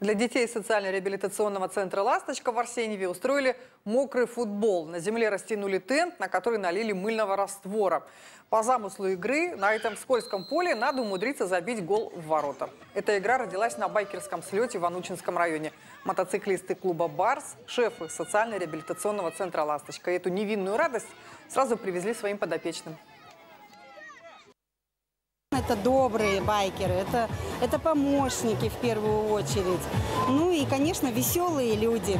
Для детей социально-реабилитационного центра «Ласточка» в Арсеньеве устроили мокрый футбол. На земле растянули тент, на который налили мыльного раствора. По замыслу игры на этом скользком поле надо умудриться забить гол в ворота. Эта игра родилась на байкерском слете в Анучинском районе. Мотоциклисты клуба «Барс», шефы социально-реабилитационного центра «Ласточка» эту невинную радость сразу привезли своим подопечным. Это добрые байкеры, это, это помощники в первую очередь. Ну и, конечно, веселые люди.